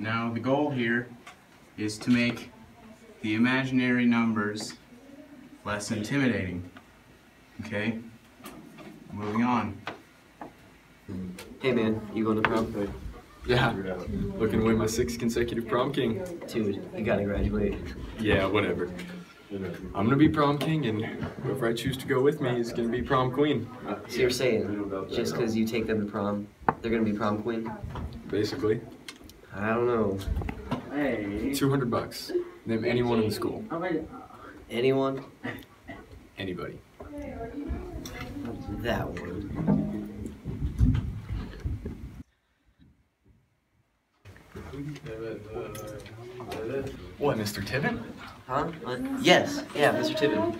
Now the goal here is to make the imaginary numbers less intimidating. Okay? Moving on. Hey man, you going to prom? Yeah, looking to win my sixth consecutive prom king. Dude, you gotta graduate. Yeah, whatever. I'm gonna be prom king, and whoever I choose to go with me is gonna be prom queen. So you're saying, just because you take them to prom, they're gonna be prom queen? Basically, I don't know. Hey. 200 bucks. Name anyone in the school. Anyone? Anybody. That one. What, Mr. Tibben? Huh? What? Yes. Yeah, Mr. Tibben.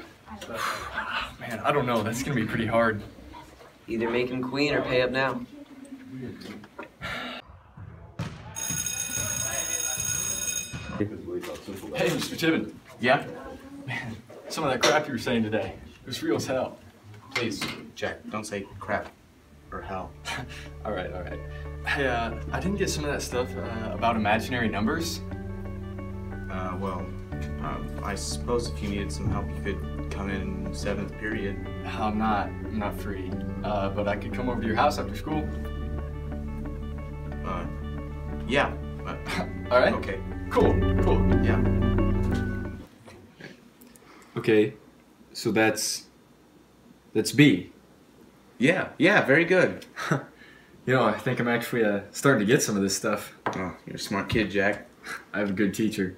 Man, I don't know. That's gonna be pretty hard. Either make him queen or pay up now. Hey, Mr. Tibben. Yeah? Man, some of that crap you were saying today, it was real as hell. Please, Jack, don't say crap or hell. all right, all right. Hey, uh, I didn't get some of that stuff uh, about imaginary numbers. Uh, well, uh, I suppose if you needed some help, you could come in seventh period. I'm not, I'm not free. Uh, but I could come over to your house after school. Uh, yeah. Uh, All right. okay. Cool. Cool. Yeah. Okay. So that's that's B. Yeah. Yeah. Very good. You know, I think I'm actually uh, starting to get some of this stuff. Oh, you're a smart kid, Jack. I have a good teacher.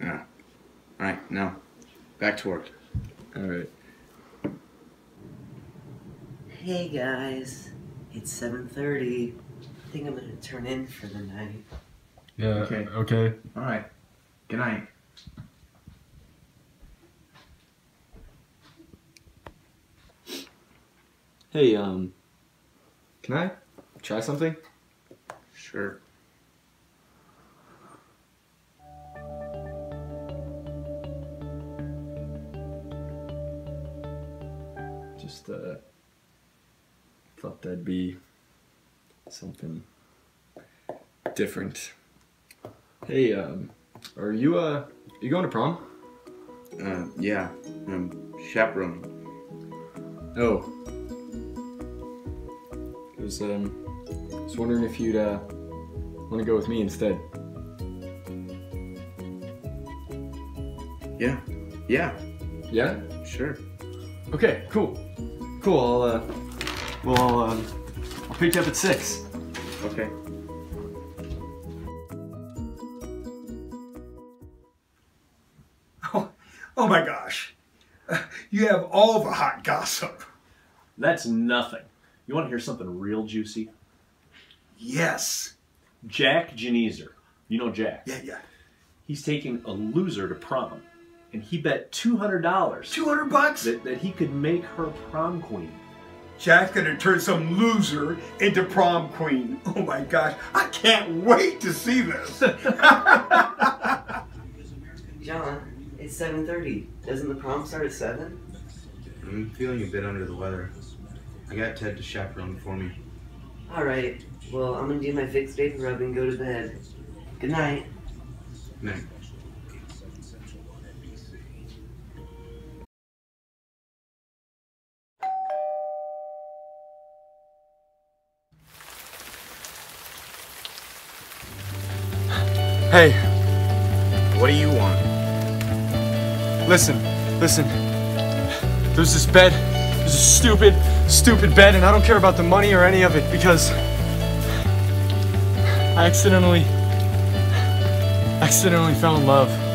Yeah. All right. Now, back to work. All right. Hey guys, it's 7.30. I think I'm gonna turn in for the night. Yeah. Okay. Okay. All right. Good night. Hey, um, can I try something? Sure. Just uh, thought that'd be something different. Hey, um, are you uh, you going to prom? Uh, yeah. I'm chaperone. Oh. I was um, was wondering if you'd uh, want to go with me instead. Yeah. Yeah. Yeah. Sure. Okay. Cool. Cool. I'll uh, well, I'll um, I'll pick you up at six. Okay. Oh, my gosh. You have all the hot gossip. That's nothing. You want to hear something real juicy? Yes. Jack Geneser. You know Jack. Yeah, yeah. He's taking a loser to prom. And he bet $200 200 bucks? that, that he could make her prom queen. Jack's gonna turn some loser into prom queen. Oh my gosh. I can't wait to see this. John, it's 7.30. Doesn't the prom start at 7? I'm feeling a bit under the weather. I got Ted to chaperone for me. Alright, well, I'm gonna do my Vicks vapor rub and go to bed. Good night. Night. Hey, What do you want? Listen, listen. There's this bed. There's a stupid, stupid bed, and I don't care about the money or any of it because I accidentally, accidentally fell in love.